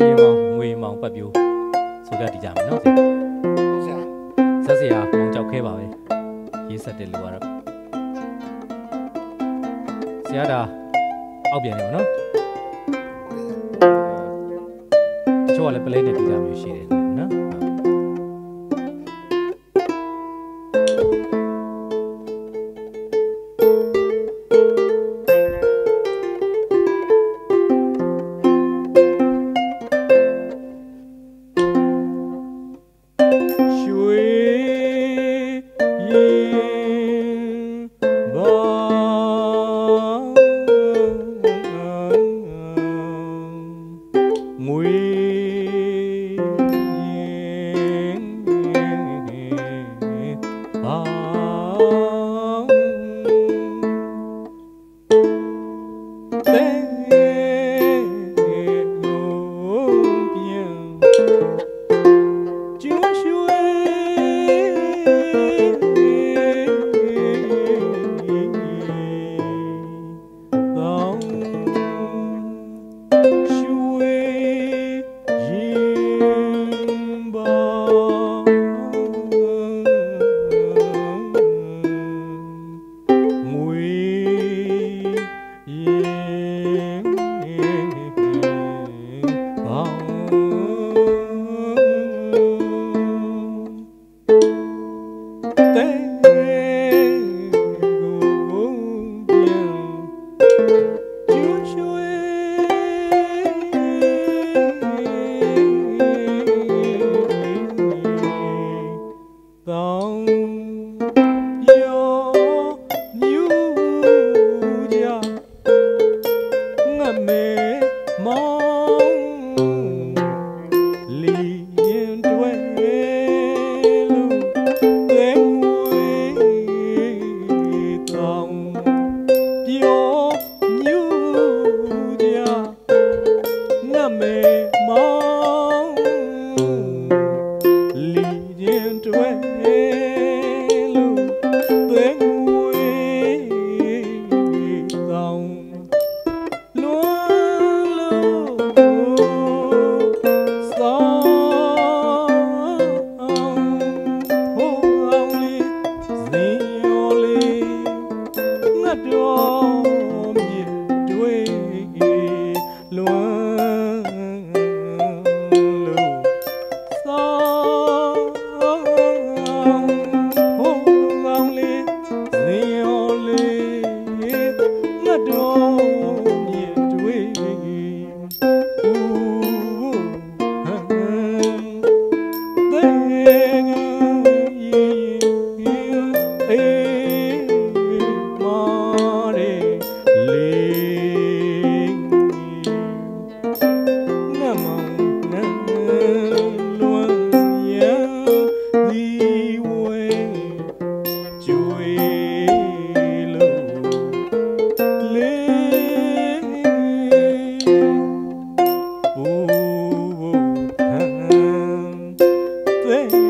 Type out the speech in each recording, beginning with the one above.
ရွှေမောင်ငွေမောင်ပတ်ပြိုးဆိုကြတည်ကြမယ်နော်ဆရာဟုတ်ဆရာဆက်ဆရာမောင်ကြောက်ခဲပါပဲရေးဆက်တယ်လို့ကတော့ဆရာဒါအောက်ပြန်နေပါနော်တချို့ကလည်းပလဲနဲ့တည်ကြမျိုးရှိတယ်နော် away. baby.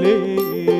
late.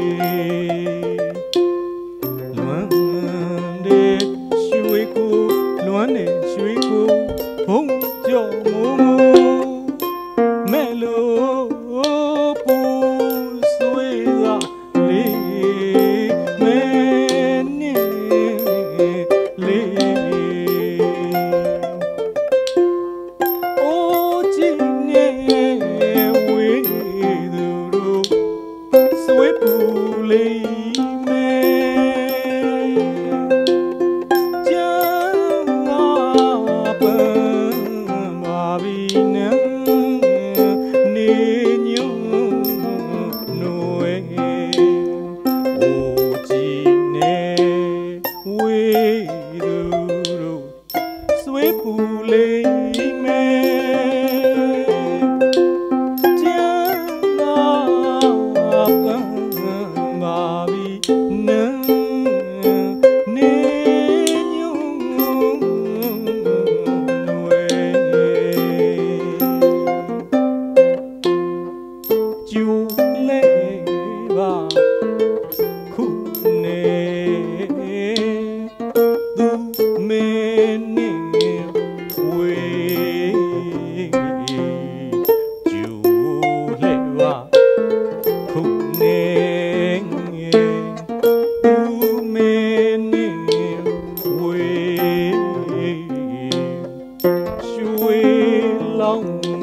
quê đầu đầu suối phù lê mê. Chia na mà vì nâng nê nhung nuôi chiều lê vàng Shui long